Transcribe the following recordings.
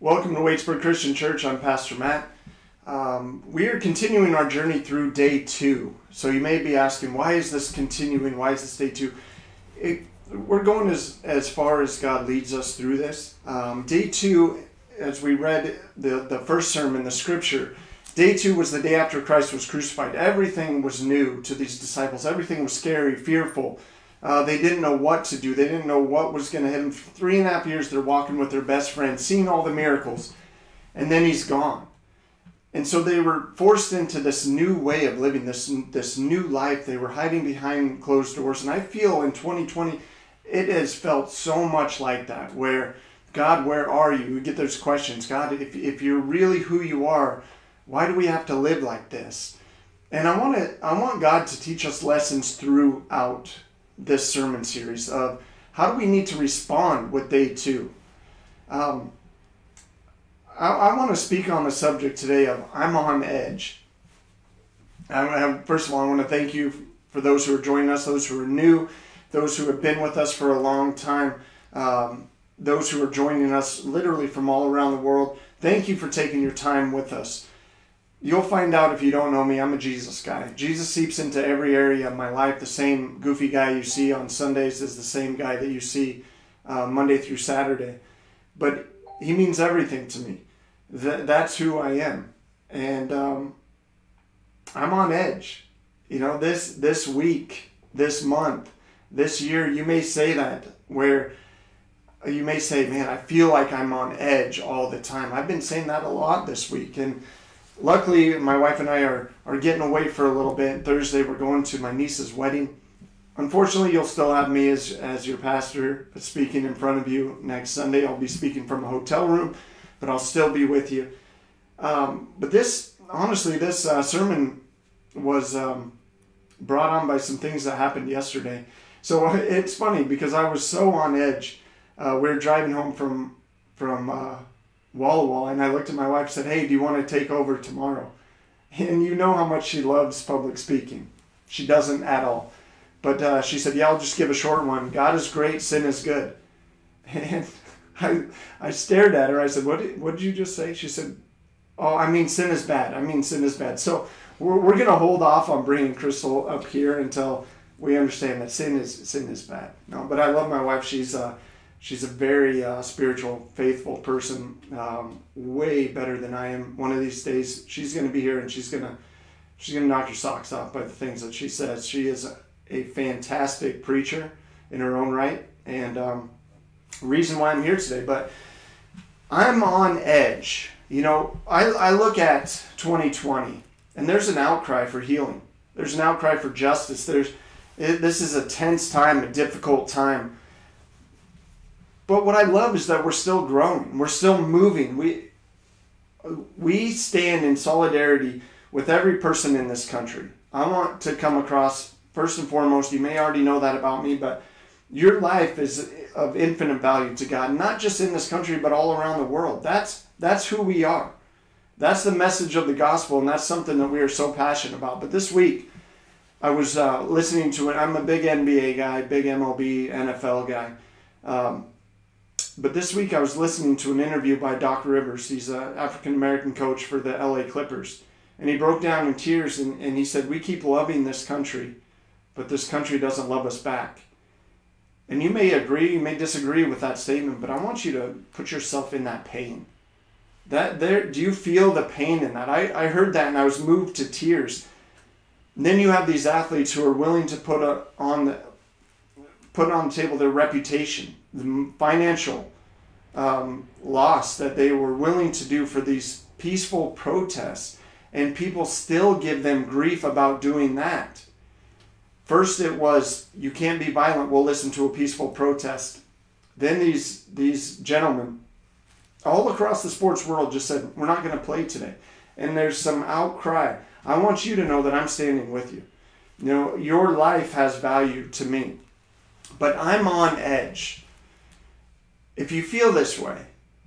Welcome to Waitsburg Christian Church. I'm Pastor Matt. Um, we are continuing our journey through day two. So you may be asking, why is this continuing? Why is this day two? It, we're going as, as far as God leads us through this. Um, day two, as we read the, the first sermon, the scripture, day two was the day after Christ was crucified. Everything was new to these disciples, everything was scary, fearful. Uh, they didn't know what to do. They didn't know what was going to happen. For three and a half years, they're walking with their best friend, seeing all the miracles, and then he's gone. And so they were forced into this new way of living, this this new life. They were hiding behind closed doors, and I feel in 2020, it has felt so much like that. Where God, where are you? We get those questions. God, if if you're really who you are, why do we have to live like this? And I want to I want God to teach us lessons throughout this sermon series of how do we need to respond with day two. Um, I, I want to speak on the subject today of I'm on edge. I, first of all, I want to thank you for those who are joining us, those who are new, those who have been with us for a long time, um, those who are joining us literally from all around the world. Thank you for taking your time with us. You'll find out if you don't know me, I'm a Jesus guy. Jesus seeps into every area of my life. The same goofy guy you see on Sundays is the same guy that you see uh, Monday through Saturday. But he means everything to me. Th- that's who I am. And um, I'm on edge. You know, this, this week, this month, this year, you may say that where you may say, man, I feel like I'm on edge all the time. I've been saying that a lot this week. And luckily, my wife and I are, are getting away for a little bit. Thursday, we're going to my niece's wedding. Unfortunately, you'll still have me as, as your pastor speaking in front of you next Sunday. I'll be speaking from a hotel room, but I'll still be with you. Um, but this, honestly, this uh, sermon was um, brought on by some things that happened yesterday. So it's funny because I was so on edge. Uh, we are driving home from from uh, Walla Walla, and I looked at my wife and said, Hey, do you want to take over tomorrow? And you know how much she loves public speaking. She doesn't at all. But uh, she said, Yeah, I'll just give a short one. God is great, sin is good. And I, I stared at her. I said, what did, what did you just say? She said, Oh, I mean, sin is bad. I mean, sin is bad. So we're, we're going to hold off on bringing Crystal up here until we understand that sin is sin is bad. No, but I love my wife. She's uh, she's a very uh, spiritual, faithful person, um, way better than I am. One of these days, she's going to be here and she's going to she's going to knock your socks off by the things that she says. She is a, a fantastic preacher in her own right, and um, reason why I'm here today. But I'm on edge. You know, I, I look at 2020, and there's an outcry for healing. There's an outcry for justice. There's it, this is a tense time, a difficult time but what I love is that we're still growing. We're still moving. We we stand in solidarity with every person in this country. I want to come across first and foremost, you may already know that about me, but your life is of infinite value to God, not just in this country but all around the world. That's that's who we are. That's the message of the gospel, and that's something that we are so passionate about. But this week, I was uh, listening to it. I'm a big NBA guy, big MLB, NFL guy. Um, but this week I was listening to an interview by Doc Rivers. He's an African American coach for the LA Clippers. And he broke down in tears and, and he said, We keep loving this country, but this country doesn't love us back. And you may agree, you may disagree with that statement, but I want you to put yourself in that pain. That there do you feel the pain in that? I, I heard that and I was moved to tears. And then you have these athletes who are willing to put a, on the put on the table their reputation, the financial um, loss that they were willing to do for these peaceful protests, and people still give them grief about doing that. First, it was you can't be violent. We'll listen to a peaceful protest. Then these these gentlemen, all across the sports world, just said we're not going to play today, and there's some outcry. I want you to know that I'm standing with you. You know, your life has value to me but I'm on edge. If you feel this way,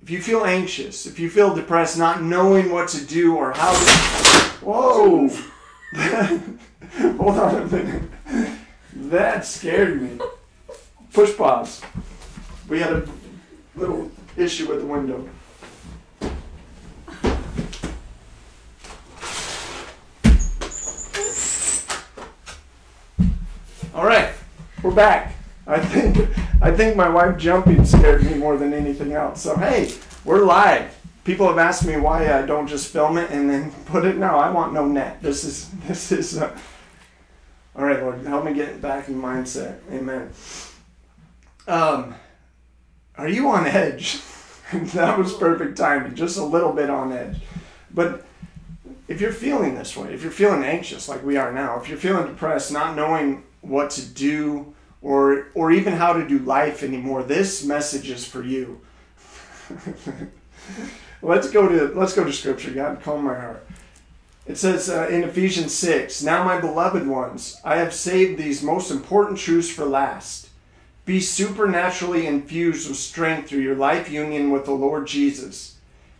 if you feel anxious, if you feel depressed, not knowing what to do or how to. Whoa! Hold on a minute. That scared me. Push pause. We had a little issue with the window. All right, we're back. I think. I think my wife jumping scared me more than anything else. So hey, we're live. People have asked me why I don't just film it and then put it. No, I want no net. This is this is. Uh, all right, Lord, help me get back in mindset. Amen. Um, are you on edge? that was perfect timing. Just a little bit on edge, but if you're feeling this way, if you're feeling anxious like we are now, if you're feeling depressed, not knowing what to do or or even how to do life anymore, this message is for you. let's go to let's go to scripture. God, calm my heart. It says uh, in Ephesians 6, Now, my beloved ones, I have saved these most important truths for last. Be supernaturally infused with strength through your life union with the Lord Jesus.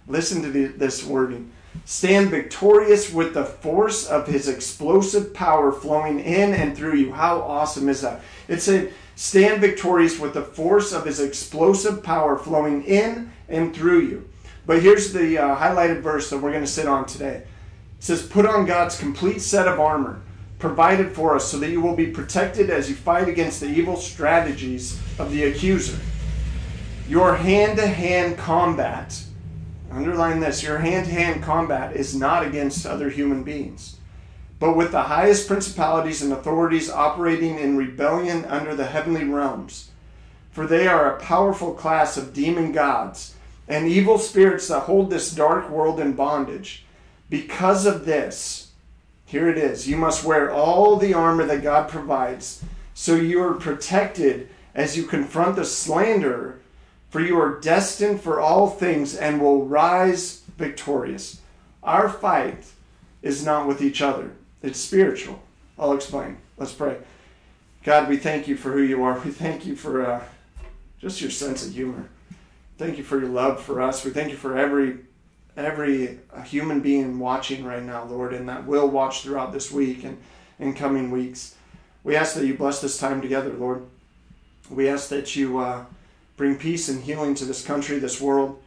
Listen to the, this wording. Stand victorious with the force of his explosive power flowing in and through you. How awesome is that? It said, Stand victorious with the force of his explosive power flowing in and through you. But here's the uh, highlighted verse that we're going to sit on today. It says, Put on God's complete set of armor provided for us so that you will be protected as you fight against the evil strategies of the accuser. Your hand to hand combat Underline this your hand to hand combat is not against other human beings, but with the highest principalities and authorities operating in rebellion under the heavenly realms. For they are a powerful class of demon gods and evil spirits that hold this dark world in bondage. Because of this, here it is you must wear all the armor that God provides so you are protected as you confront the slanderer for you are destined for all things and will rise victorious. Our fight is not with each other, it's spiritual. I'll explain. Let's pray. God, we thank you for who you are. We thank you for uh, just your sense of humor. Thank you for your love for us. We thank you for every every human being watching right now, Lord, and that will watch throughout this week and in coming weeks. We ask that you bless this time together, Lord. We ask that you uh, bring peace and healing to this country, this world.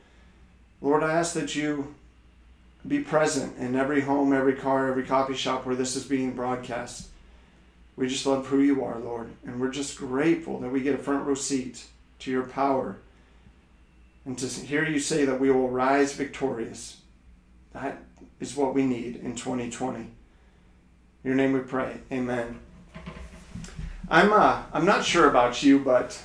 Lord, I ask that you be present in every home, every car, every coffee shop where this is being broadcast. We just love who you are, Lord, and we're just grateful that we get a front row seat to your power and to hear you say that we will rise victorious. That is what we need in 2020. In your name we pray. Amen. I'm uh, I'm not sure about you, but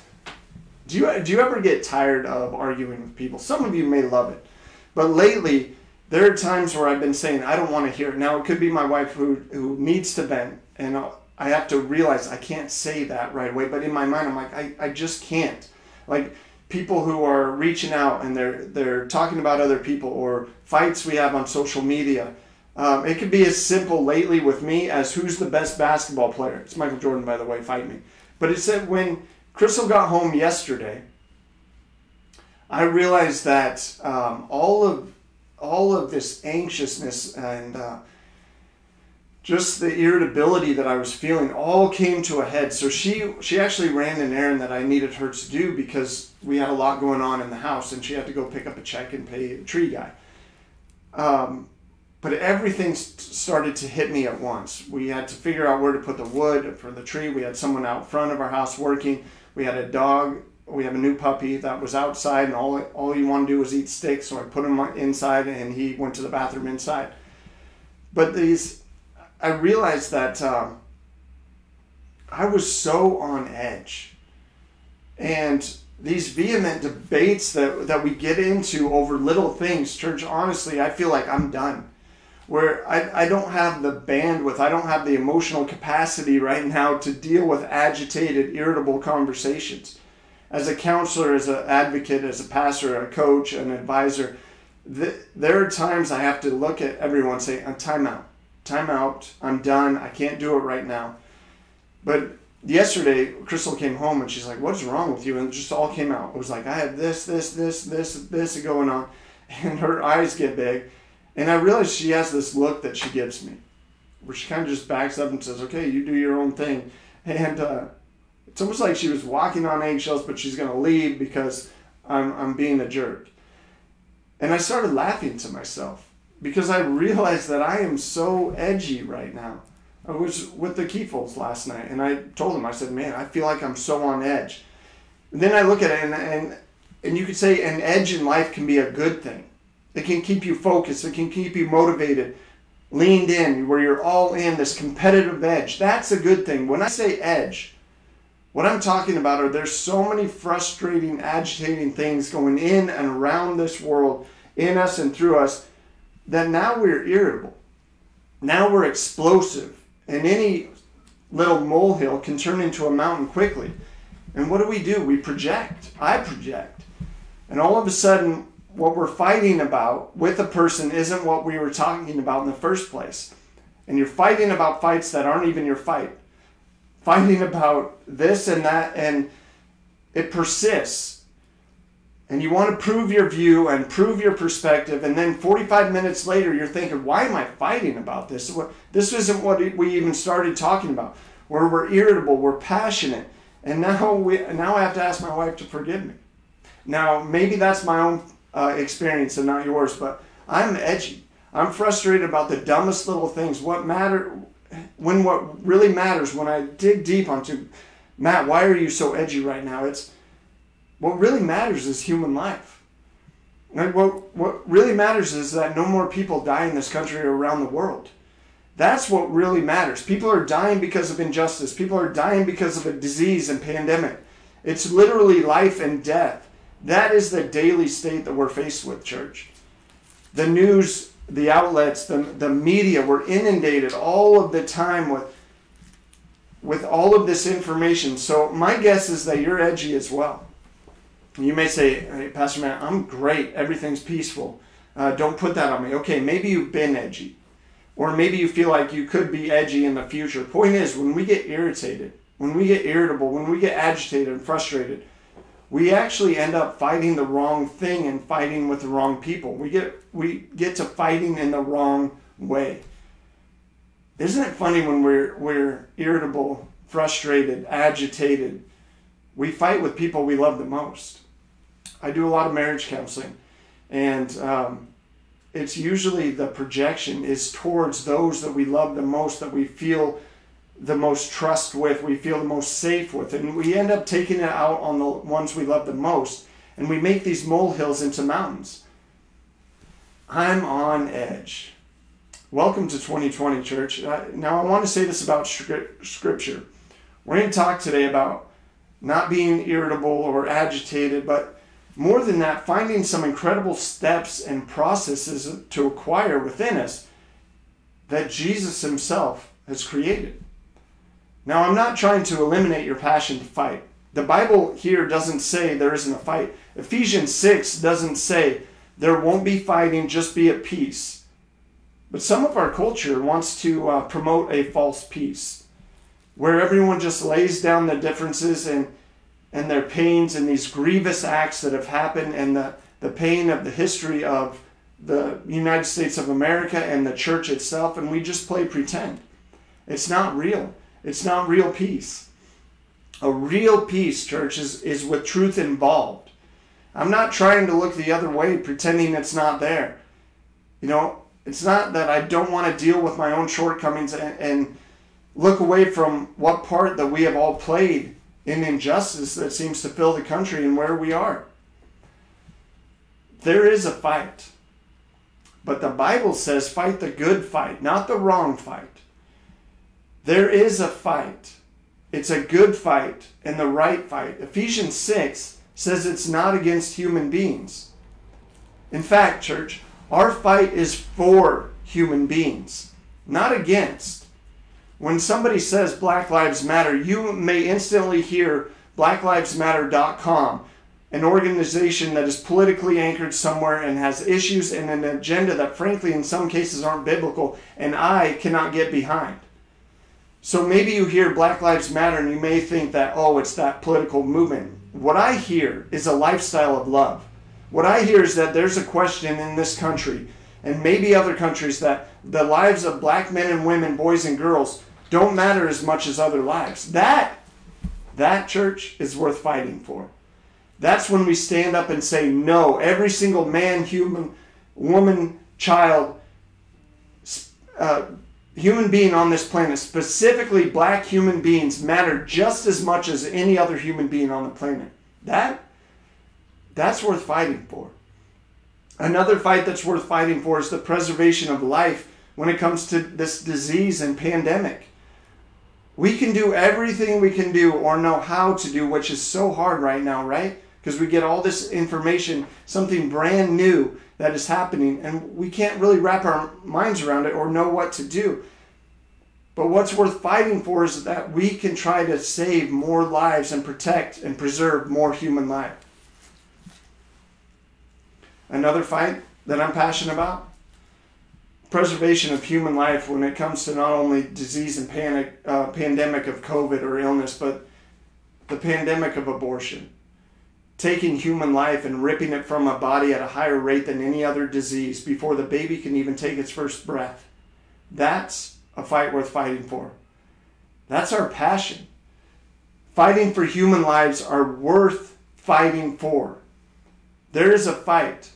do you do you ever get tired of arguing with people? Some of you may love it, but lately there are times where I've been saying I don't want to hear it. Now it could be my wife who who needs to vent, and I have to realize I can't say that right away. But in my mind, I'm like I, I just can't. Like people who are reaching out and they're they're talking about other people or fights we have on social media. Um, it could be as simple lately with me as who's the best basketball player. It's Michael Jordan, by the way. Fight me. But it said when Crystal got home yesterday. I realized that um, all of all of this anxiousness and uh, just the irritability that I was feeling all came to a head. So she she actually ran an errand that I needed her to do because we had a lot going on in the house, and she had to go pick up a check and pay a tree guy. Um, but everything started to hit me at once. We had to figure out where to put the wood for the tree. We had someone out front of our house working. We had a dog. We have a new puppy that was outside, and all all you want to do was eat sticks. So I put him inside, and he went to the bathroom inside. But these, I realized that um, I was so on edge, and these vehement debates that that we get into over little things, church. Honestly, I feel like I'm done where I, I don't have the bandwidth, I don't have the emotional capacity right now to deal with agitated, irritable conversations. As a counselor, as an advocate, as a pastor, a coach, an advisor, th- there are times I have to look at everyone and say, uh, time out, time out, I'm done, I can't do it right now. But yesterday, Crystal came home and she's like, What's wrong with you? And it just all came out. It was like, I had this, this, this, this, this going on. And her eyes get big and I realize she has this look that she gives me, where she kind of just backs up and says, "Okay, you do your own thing," and uh, it's almost like she was walking on eggshells, but she's going to leave because I'm I'm being a jerk. And I started laughing to myself because I realized that I am so edgy right now. I was with the Kiefels last night, and I told them, I said, man, I feel like I'm so on edge. And then I look at it, and, and, and you could say an edge in life can be a good thing. It can keep you focused. It can keep you motivated, leaned in, where you're all in this competitive edge. That's a good thing. When I say edge, what I'm talking about are there's so many frustrating, agitating things going in and around this world, in us and through us, that now we're irritable. Now we're explosive. And any little molehill can turn into a mountain quickly. And what do we do? We project. I project. And all of a sudden, what we're fighting about with a person isn't what we were talking about in the first place. And you're fighting about fights that aren't even your fight fighting about this and that, and it persists. And you want to prove your view and prove your perspective, and then 45 minutes later, you're thinking, why am I fighting about this? This isn't what we even started talking about. Where we're irritable, we're passionate, and now we now I have to ask my wife to forgive me. Now maybe that's my own uh, experience and not yours, but I'm edgy. I'm frustrated about the dumbest little things. What matter? when what really matters, when I dig deep onto, Matt, why are you so edgy right now? It's what really matters is human life. And what, what really matters is that no more people die in this country or around the world. That's what really matters. People are dying because of injustice. People are dying because of a disease and pandemic. It's literally life and death. That is the daily state that we're faced with, church. The news the outlets, the, the media, we're inundated all of the time with, with all of this information. So my guess is that you're edgy as well. You may say, hey, Pastor Matt, I'm great. Everything's peaceful. Uh, don't put that on me. Okay, maybe you've been edgy. Or maybe you feel like you could be edgy in the future. Point is, when we get irritated, when we get irritable, when we get agitated and frustrated, we actually end up fighting the wrong thing and fighting with the wrong people. We get we get to fighting in the wrong way. Isn't it funny when we're we're irritable, frustrated, agitated? We fight with people we love the most. I do a lot of marriage counseling, and um, it's usually the projection is towards those that we love the most, that we feel the most trust with, we feel the most safe with. And we end up taking it out on the ones we love the most. And we make these molehills into mountains. I'm on edge. Welcome to 2020, church. Uh, now, I want to say this about Scripture. We're going to talk today about not being irritable or agitated, but more than that, finding some incredible steps and processes to acquire within us that Jesus Himself has created. Now, I'm not trying to eliminate your passion to fight. The Bible here doesn't say there isn't a fight. Ephesians 6 doesn't say there won't be fighting, just be at peace. But some of our culture wants to uh, promote a false peace where everyone just lays down their differences and, and their pains and these grievous acts that have happened and the, the pain of the history of the United States of America and the church itself, and we just play pretend. It's not real. It's not real peace. A real peace, church, is, is with truth involved. I'm not trying to look the other way, pretending it's not there. You know, it's not that I don't want to deal with my own shortcomings and, and look away from what part that we have all played in injustice that seems to fill the country and where we are. There is a fight. But the Bible says fight the good fight, not the wrong fight. There is a fight. It's a good fight and the right fight. Ephesians 6 says it's not against human beings. In fact, church, our fight is for human beings, not against. When somebody says Black Lives Matter, you may instantly hear blacklivesmatter.com, an organization that is politically anchored somewhere and has issues and an agenda that, frankly, in some cases aren't biblical, and I cannot get behind. So maybe you hear Black Lives Matter and you may think that, oh, it's that political movement. What I hear is a lifestyle of love. What I hear is that there's a question in this country and maybe other countries that the lives of black men and women, boys and girls, don't matter as much as other lives. That, that church is worth fighting for. That's when we stand up and say, no, every single man, human, woman, child, uh, human being on this planet, specifically black human beings, matter just as much as any other human being on the planet. That that's worth fighting for. Another fight that's worth fighting for is the preservation of life when it comes to this disease and pandemic. We can do everything we can do or know how to do, which is so hard right now, right? Because we get all this information, something brand new that is happening, and we can't really wrap our minds around it or know what to do. But what's worth fighting for is that we can try to save more lives and protect and preserve more human life. Another fight that I'm passionate about preservation of human life when it comes to not only disease and panic, uh, pandemic of COVID or illness, but the pandemic of abortion. Taking human life and ripping it from a body at a higher rate than any other disease before the baby can even take its first breath. That's a fight worth fighting for. That's our passion. Fighting for human lives are worth fighting for. There is a fight.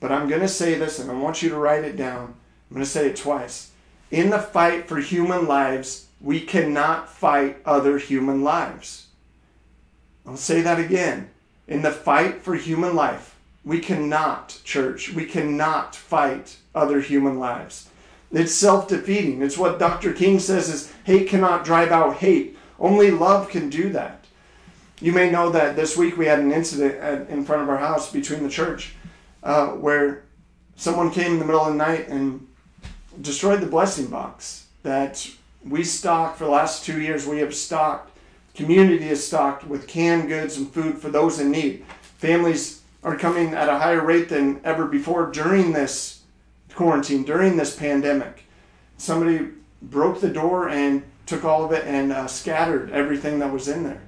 But I'm going to say this and I want you to write it down. I'm going to say it twice. In the fight for human lives, we cannot fight other human lives. I'll say that again. In the fight for human life, we cannot, church, we cannot fight other human lives. It's self-defeating. It's what Dr. King says is hate cannot drive out hate. Only love can do that. You may know that this week we had an incident at, in front of our house between the church uh, where someone came in the middle of the night and destroyed the blessing box that we stocked for the last two years. We have stocked, community is stocked with canned goods and food for those in need. Families are coming at a higher rate than ever before during this quarantine, during this pandemic. Somebody broke the door and took all of it and uh, scattered everything that was in there.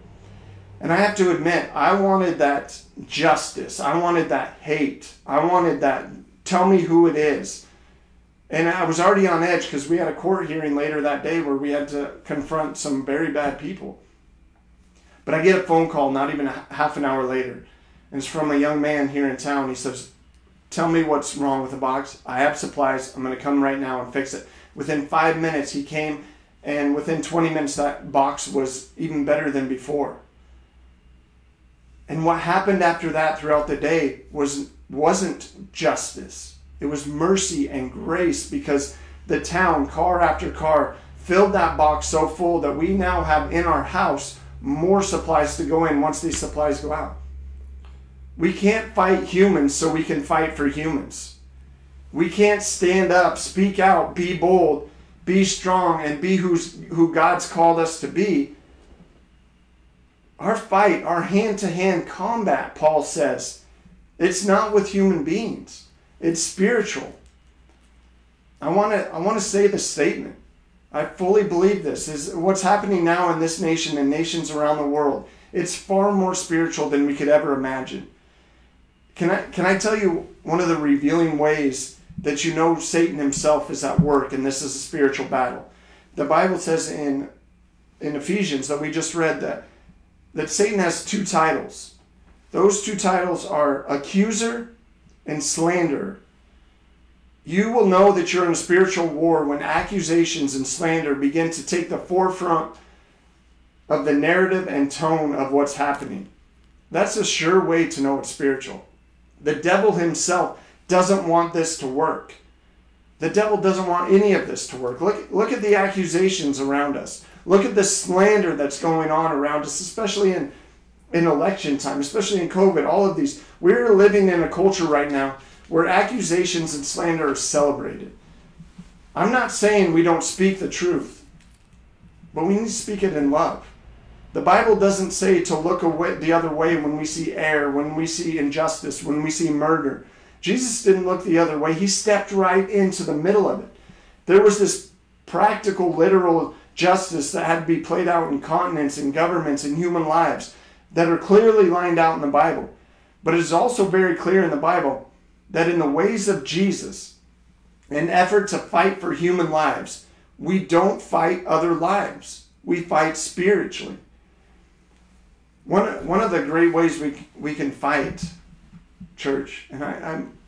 And I have to admit, I wanted that justice. I wanted that hate. I wanted that tell me who it is. And I was already on edge because we had a court hearing later that day where we had to confront some very bad people. But I get a phone call not even half an hour later. And it's from a young man here in town. He says, Tell me what's wrong with the box. I have supplies. I'm going to come right now and fix it. Within five minutes, he came, and within 20 minutes, that box was even better than before. And what happened after that throughout the day was wasn't justice. It was mercy and grace because the town, car after car, filled that box so full that we now have in our house more supplies to go in once these supplies go out. We can't fight humans so we can fight for humans. We can't stand up, speak out, be bold, be strong, and be who's, who God's called us to be our fight, our hand to hand combat, Paul says, it's not with human beings, it's spiritual. I want to I want to say this statement. I fully believe this is what's happening now in this nation and nations around the world. It's far more spiritual than we could ever imagine. Can I can I tell you one of the revealing ways that you know Satan himself is at work and this is a spiritual battle? The Bible says in in Ephesians that we just read that that Satan has two titles. Those two titles are accuser and slanderer. You will know that you're in a spiritual war when accusations and slander begin to take the forefront of the narrative and tone of what's happening. That's a sure way to know it's spiritual. The devil himself doesn't want this to work. The devil doesn't want any of this to work. Look, look at the accusations around us. Look at the slander that's going on around us, especially in, in election time, especially in COVID, all of these. We're living in a culture right now where accusations and slander are celebrated. I'm not saying we don't speak the truth, but we need to speak it in love. The Bible doesn't say to look away the other way when we see error, when we see injustice, when we see murder. Jesus didn't look the other way. He stepped right into the middle of it. There was this practical, literal justice that had to be played out in continents and governments and human lives that are clearly lined out in the Bible. But it is also very clear in the Bible that in the ways of Jesus, an effort to fight for human lives, we don't fight other lives. We fight spiritually. One, one of the great ways we, we can fight, church, and I, I'm,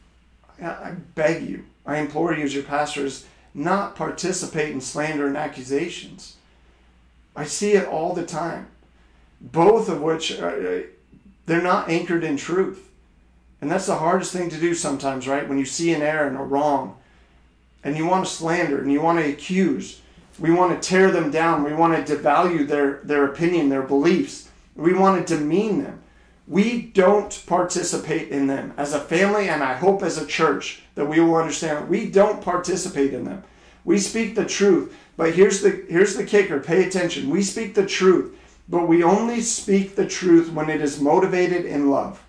I beg you, I implore you as your pastors, not participate in slander and accusations. I see it all the time. Both of which are, uh, they're not anchored in truth. And that's the hardest thing to do sometimes, right? When you see an error and a wrong, and you want to slander and you want to accuse, we want to tear them down. We want to devalue their, their opinion, their beliefs. We want to demean them. We don't participate in them as a family, and I hope as a church that we will understand we don't participate in them. We speak the truth, but here's the here's the kicker. Pay attention. We speak the truth, but we only speak the truth when it is motivated in love.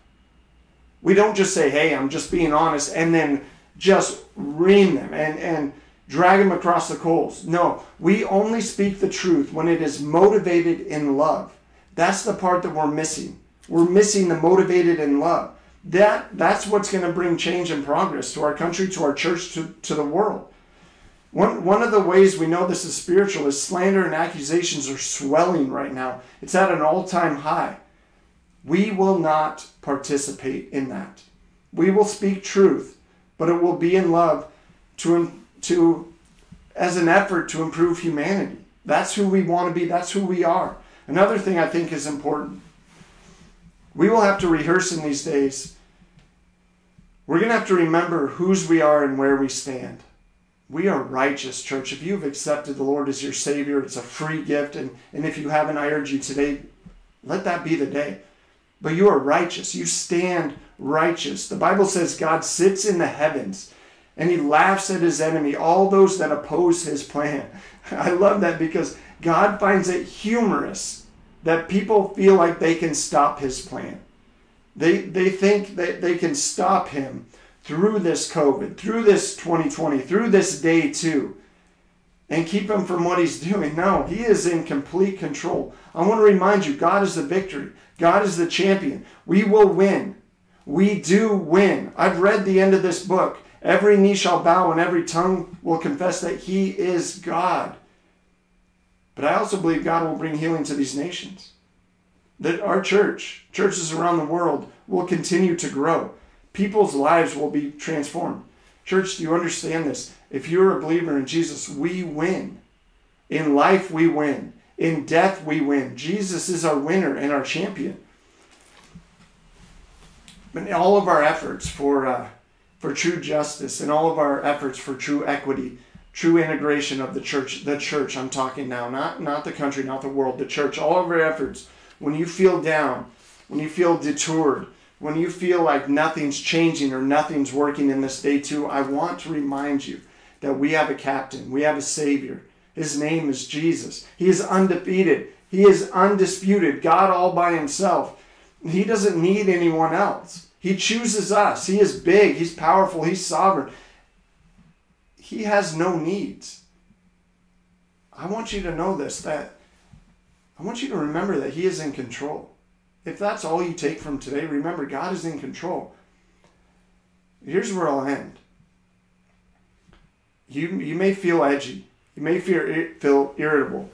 We don't just say, "Hey, I'm just being honest," and then just ream them and and drag them across the coals. No, we only speak the truth when it is motivated in love. That's the part that we're missing. We're missing the motivated in love. That that's what's going to bring change and progress to our country, to our church, to, to the world. One, one of the ways we know this is spiritual is slander and accusations are swelling right now. It's at an all-time high. We will not participate in that. We will speak truth, but it will be in love to, to as an effort to improve humanity. That's who we want to be. That's who we are. Another thing I think is important we will have to rehearse in these days. We're going to have to remember whose we are and where we stand. We are righteous, church. If you've accepted the Lord as your Savior, it's a free gift. And, and if you haven't, I urge you today, let that be the day. But you are righteous. You stand righteous. The Bible says God sits in the heavens and he laughs at his enemy, all those that oppose his plan. I love that because God finds it humorous that people feel like they can stop his plan. They, they think that they can stop him through this COVID, through this 2020, through this day two, and keep him from what he's doing. No, he is in complete control. I want to remind you God is the victory, God is the champion. We will win. We do win. I've read the end of this book. Every knee shall bow and every tongue will confess that he is God. But I also believe God will bring healing to these nations. That our church, churches around the world, will continue to grow. People's lives will be transformed. Church, do you understand this? If you're a believer in Jesus, we win. In life, we win. In death, we win. Jesus is our winner and our champion. And all of our efforts for, uh, for true justice and all of our efforts for true equity true integration of the church the church i'm talking now not not the country not the world the church all of our efforts when you feel down when you feel detoured when you feel like nothing's changing or nothing's working in this day two, i want to remind you that we have a captain we have a savior. His name is jesus. He is undefeated. He is undisputed. God all by himself. He doesn't need anyone else. He chooses us. He is big. He's powerful. He's sovereign. He has no needs. I want you to know this that I want you to remember that He is in control. If that's all you take from today, remember God is in control. Here's where I'll end. You, you may feel edgy, you may feel, feel irritable.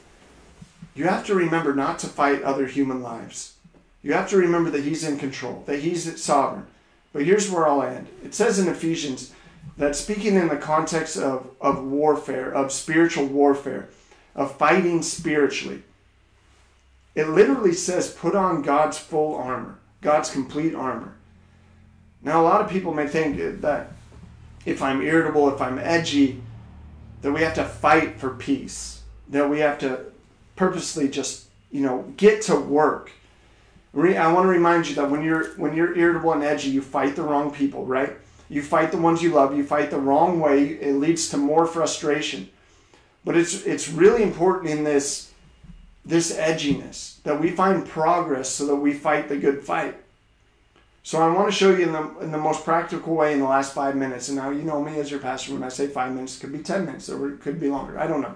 You have to remember not to fight other human lives. You have to remember that He's in control, that He's sovereign. But here's where I'll end. It says in Ephesians that speaking in the context of, of warfare, of spiritual warfare, of fighting spiritually, it literally says put on God's full armor, God's complete armor. Now, a lot of people may think that if I'm irritable, if I'm edgy, that we have to fight for peace, that we have to purposely just, you know, get to work. I want to remind you that when you're when you're irritable and edgy, you fight the wrong people, right? You fight the ones you love. You fight the wrong way. It leads to more frustration. But it's it's really important in this this edginess that we find progress so that we fight the good fight. So I want to show you in the, in the most practical way in the last five minutes. And now you know me as your pastor. When I say five minutes, could be ten minutes or it could be longer. I don't know.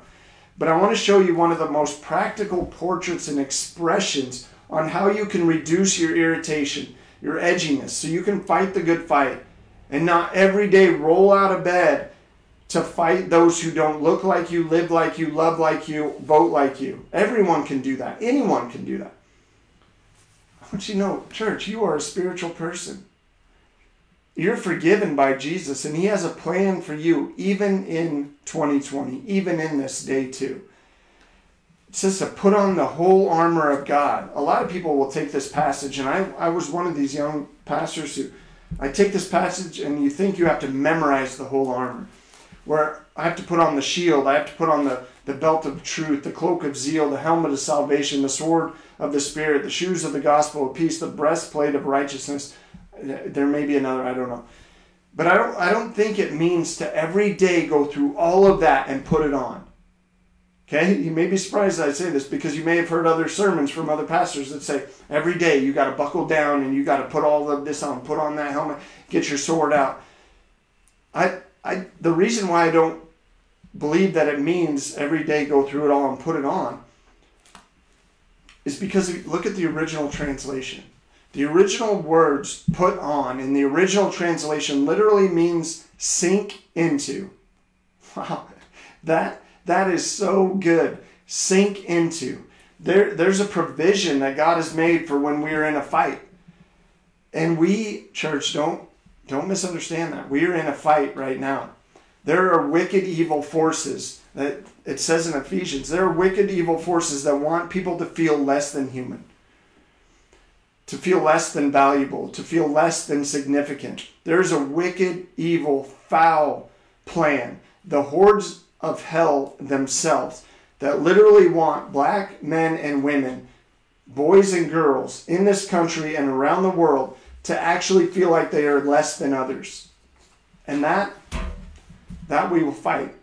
But I want to show you one of the most practical portraits and expressions on how you can reduce your irritation, your edginess, so you can fight the good fight and not every day roll out of bed to fight those who don't look like you, live like you, love like you, vote like you. Everyone can do that. Anyone can do that. I want you to know, church, you are a spiritual person. You're forgiven by Jesus, and He has a plan for you, even in 2020, even in this day two. It says to put on the whole armor of God. A lot of people will take this passage, and I, I was one of these young pastors who I take this passage, and you think you have to memorize the whole armor. Where I have to put on the shield, I have to put on the, the belt of truth, the cloak of zeal, the helmet of salvation, the sword of the Spirit, the shoes of the gospel of peace, the breastplate of righteousness there may be another, I don't know. But I don't I don't think it means to every day go through all of that and put it on. Okay? You may be surprised I say this because you may have heard other sermons from other pastors that say every day you got to buckle down and you got to put all of this on, put on that helmet, get your sword out. I I the reason why I don't believe that it means every day go through it all and put it on is because look at the original translation. The original words put on in the original translation literally means sink into. Wow. That that is so good. Sink into. There there's a provision that God has made for when we are in a fight. And we, church, don't don't misunderstand that. We are in a fight right now. There are wicked evil forces that it says in Ephesians, there are wicked evil forces that want people to feel less than human to feel less than valuable, to feel less than significant. There's a wicked, evil, foul plan. The hordes of hell themselves that literally want black men and women, boys and girls in this country and around the world to actually feel like they are less than others. And that that we will fight.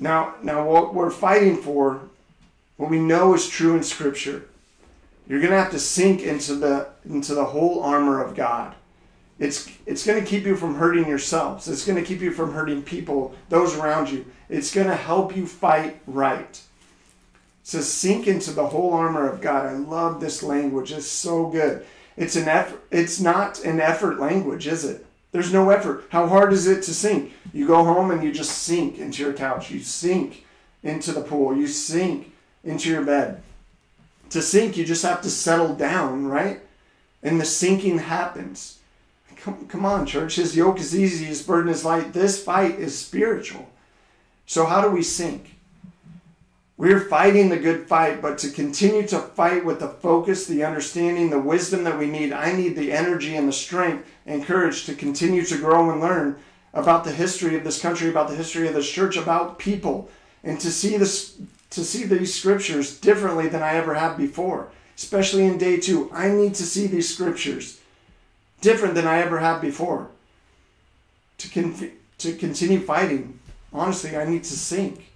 Now, now what we're fighting for, what we know is true in scripture you're going to have to sink into the into the whole armor of God. It's it's going to keep you from hurting yourselves. It's going to keep you from hurting people, those around you. It's going to help you fight right. So sink into the whole armor of God. I love this language. It's so good. It's an effort. It's not an effort language, is it? There's no effort. How hard is it to sink? You go home and you just sink into your couch. You sink into the pool. You sink into your bed to sink, you just have to settle down, right? And the sinking happens. Come, come on, church. His yoke is easy, his burden is light. This fight is spiritual. So, how do we sink? We're fighting the good fight, but to continue to fight with the focus, the understanding, the wisdom that we need, I need the energy and the strength and courage to continue to grow and learn about the history of this country, about the history of this church, about people, and to see this to see these scriptures differently than I ever have before, especially in day two. I need to see these scriptures different than I ever have before. To, con- to continue fighting, honestly, I need to sink.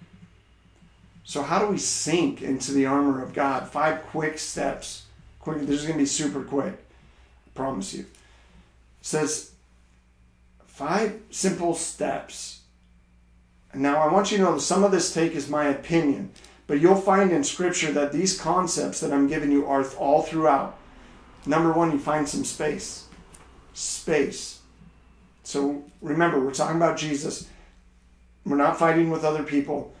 So, how do we sink into the armor of God? Five quick steps. Quick, this is going to be super quick. I promise you. It says five simple steps now, I want you to know some of this take is my opinion, but you'll find in Scripture that these concepts that I'm giving you are all throughout. Number one, you find some space. Space. So remember, we're talking about Jesus. We're not fighting with other people.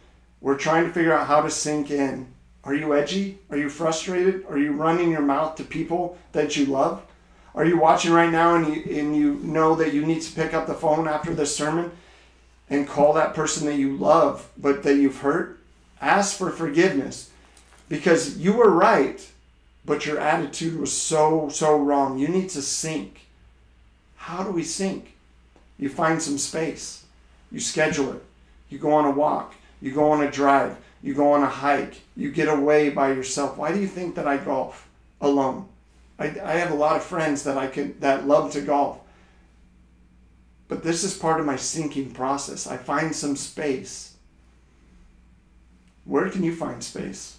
We're trying to figure out how to sink in. Are you edgy? Are you frustrated? Are you running your mouth to people that you love? Are you watching right now and you, and you know that you need to pick up the phone after this sermon and call that person that you love but that you've hurt, ask for forgiveness because you were right, but your attitude was so, so wrong. You need to sink. How do we sink? You find some space, you schedule it, you go on a walk, you go on a drive, you go on a hike, you get away by yourself. Why do you think that I golf alone? I, I have a lot of friends that I can that love to golf. But this is part of my sinking process. I find some space. Where can you find space?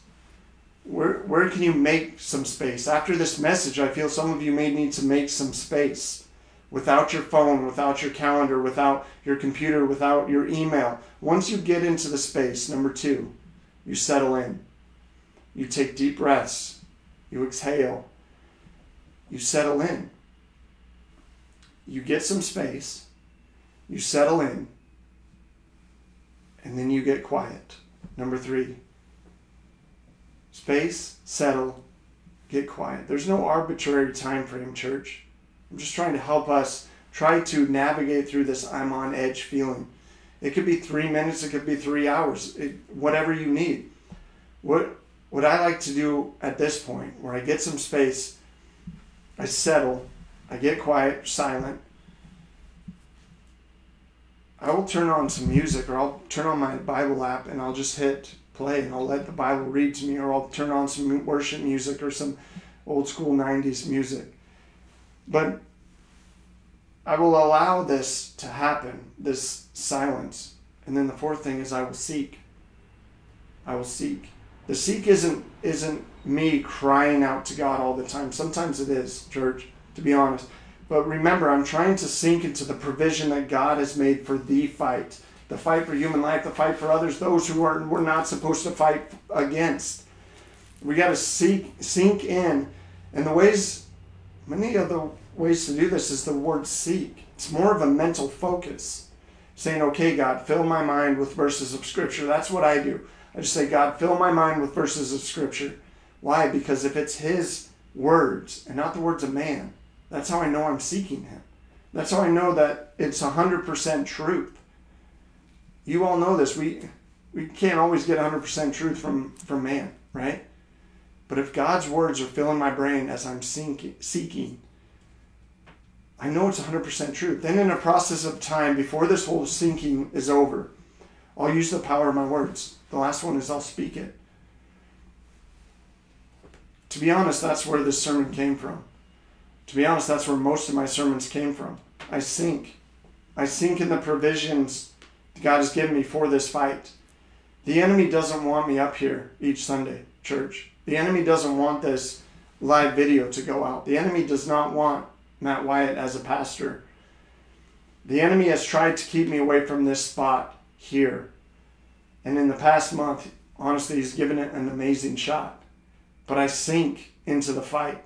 Where, where can you make some space? After this message, I feel some of you may need to make some space without your phone, without your calendar, without your computer, without your email. Once you get into the space, number two, you settle in. You take deep breaths. You exhale. You settle in. You get some space you settle in, and then you get quiet. Number three, space, settle, get quiet. There's no arbitrary time frame, church. I'm just trying to help us, try to navigate through this I'm on edge feeling. It could be three minutes, it could be three hours, it, whatever you need. What what I like to do at this point, where I get some space, I settle, I get quiet, silent. I will turn on some music or I'll turn on my Bible app and I'll just hit play and I'll let the Bible read to me or I'll turn on some worship music or some old school 90s music. But I will allow this to happen, this silence. And then the fourth thing is I will seek. I will seek. The seek isn't isn't me crying out to God all the time. Sometimes it is, church, to be honest. But remember, I'm trying to sink into the provision that God has made for the fight. The fight for human life, the fight for others, those who are we're not supposed to fight against. We got to seek sink in. And the ways many other ways to do this is the word seek. It's more of a mental focus. Saying, okay, God, fill my mind with verses of scripture. That's what I do. I just say, God, fill my mind with verses of Scripture. Why? Because if it's His words and not the words of man, that's how I know I'm seeking Him. That's how I know that it's 100% truth. You all know this. We, we can't always get 100% truth from, from man, right? But if God's words are filling my brain as I'm seeking, I know it's 100% true. Then, in a process of time, before this whole sinking is over, I'll use the power of my words. The last one is I'll speak it. To be honest, that's where this sermon came from. To be honest, that's where most of my sermons came from. I sink. I sink in the provisions God has given me for this fight. The enemy doesn't want me up here each Sunday, church. The enemy doesn't want this live video to go out. The enemy does not want Matt Wyatt as a pastor. The enemy has tried to keep me away from this spot here. And in the past month, honestly, he's given it an amazing shot. But I sink into the fight.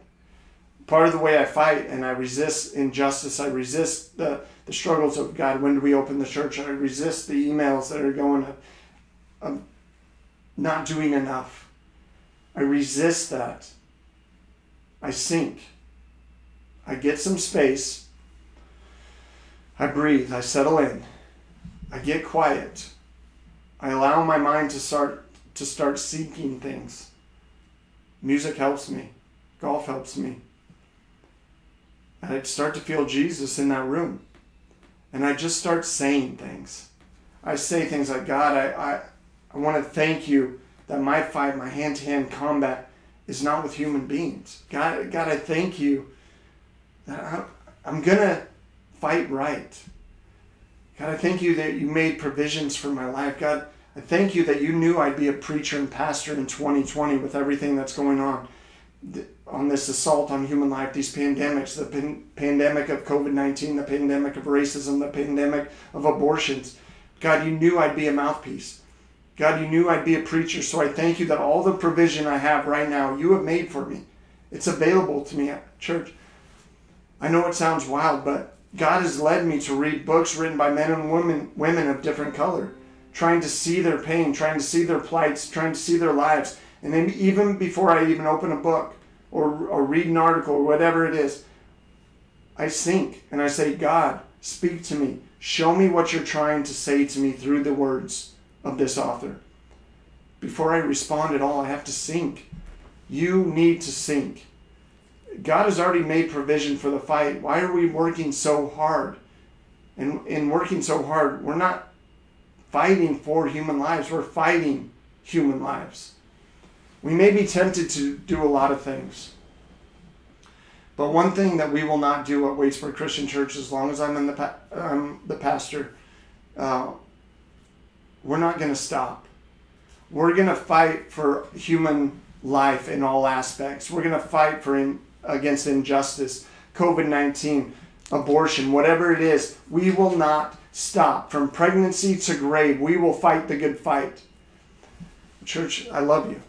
Part of the way I fight and I resist injustice, I resist the, the struggles of God. When do we open the church? I resist the emails that are going of, of not doing enough. I resist that. I sink. I get some space. I breathe. I settle in. I get quiet. I allow my mind to start to start seeking things. Music helps me. Golf helps me. And I'd start to feel Jesus in that room. And I just start saying things. I say things like, God, I, I, I want to thank you that my fight, my hand to hand combat, is not with human beings. God, God I thank you that I'm going to fight right. God, I thank you that you made provisions for my life. God, I thank you that you knew I'd be a preacher and pastor in 2020 with everything that's going on. On this assault on human life, these pandemics, the pan- pandemic of COVID 19, the pandemic of racism, the pandemic of abortions. God, you knew I'd be a mouthpiece. God, you knew I'd be a preacher. So I thank you that all the provision I have right now, you have made for me. It's available to me at church. I know it sounds wild, but God has led me to read books written by men and women, women of different color, trying to see their pain, trying to see their plights, trying to see their lives. And then even before I even open a book or, or read an article or whatever it is, I sink and I say, God, speak to me. Show me what you're trying to say to me through the words of this author. Before I respond at all, I have to sink. You need to sink. God has already made provision for the fight. Why are we working so hard? And in working so hard, we're not fighting for human lives, we're fighting human lives. We may be tempted to do a lot of things. But one thing that we will not do at Waitsburg Christian Church, as long as I'm in the pa- I'm the pastor, uh, we're not going to stop. We're going to fight for human life in all aspects. We're going to fight for in, against injustice, COVID 19, abortion, whatever it is, we will not stop. From pregnancy to grave, we will fight the good fight. Church, I love you.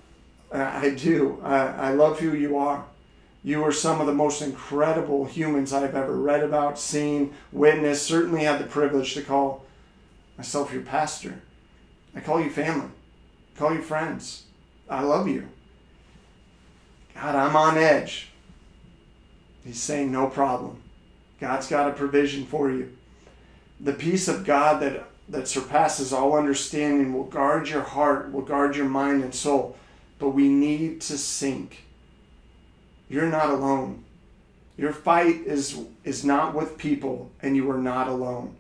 I do. I, I love who you are. You are some of the most incredible humans I've ever read about, seen, witnessed, certainly had the privilege to call myself your pastor. I call you family. I call you friends. I love you. God, I'm on edge. He's saying, no problem. God's got a provision for you. The peace of God that, that surpasses all understanding will guard your heart, will guard your mind and soul. But we need to sink. You're not alone. Your fight is, is not with people, and you are not alone.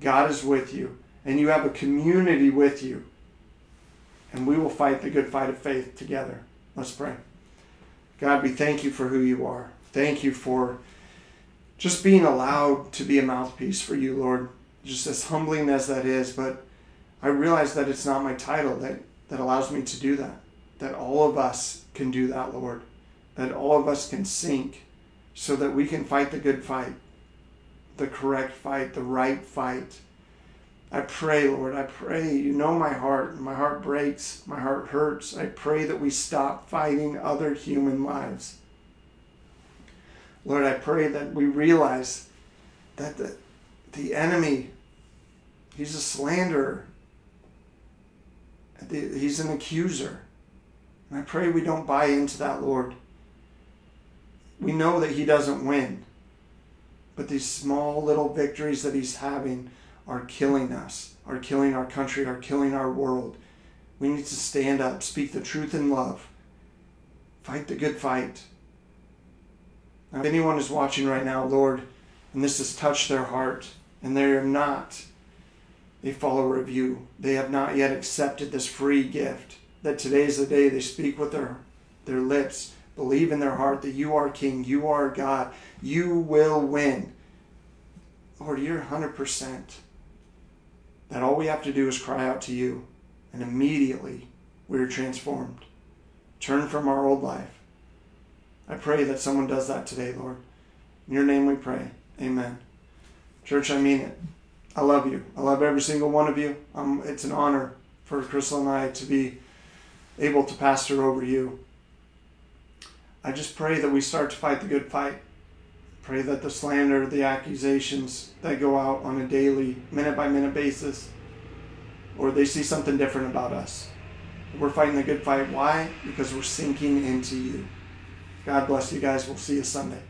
God is with you, and you have a community with you. And we will fight the good fight of faith together. Let's pray. God, we thank you for who you are. Thank you for just being allowed to be a mouthpiece for you, Lord. Just as humbling as that is, but I realize that it's not my title that, that allows me to do that. That all of us can do that, Lord. That all of us can sink so that we can fight the good fight, the correct fight, the right fight. I pray, Lord, I pray, you know my heart. My heart breaks, my heart hurts. I pray that we stop fighting other human lives. Lord, I pray that we realize that the, the enemy, he's a slanderer, he's an accuser. And I pray we don't buy into that, Lord. We know that he doesn't win, but these small little victories that he's having are killing us, are killing our country, are killing our world. We need to stand up, speak the truth in love, fight the good fight. Now, if anyone is watching right now, Lord, and this has touched their heart, and they are not a follower of you, they have not yet accepted this free gift, that today is the day they speak with their, their lips, believe in their heart that you are King, you are God, you will win. Lord, you're 100%. That all we have to do is cry out to you, and immediately we are transformed. Turn from our old life I pray that someone does that today, Lord. In your name we pray. Amen. Church, I mean it. I love you. I love every single one of you. Um, it's an honor for Crystal and I to be able to pastor over you. I just pray that we start to fight the good fight. Pray that the slander, the accusations that go out on a daily, minute by minute basis, or they see something different about us. We're fighting the good fight. Why? Because we're sinking into you. God bless you guys. We'll see you Sunday.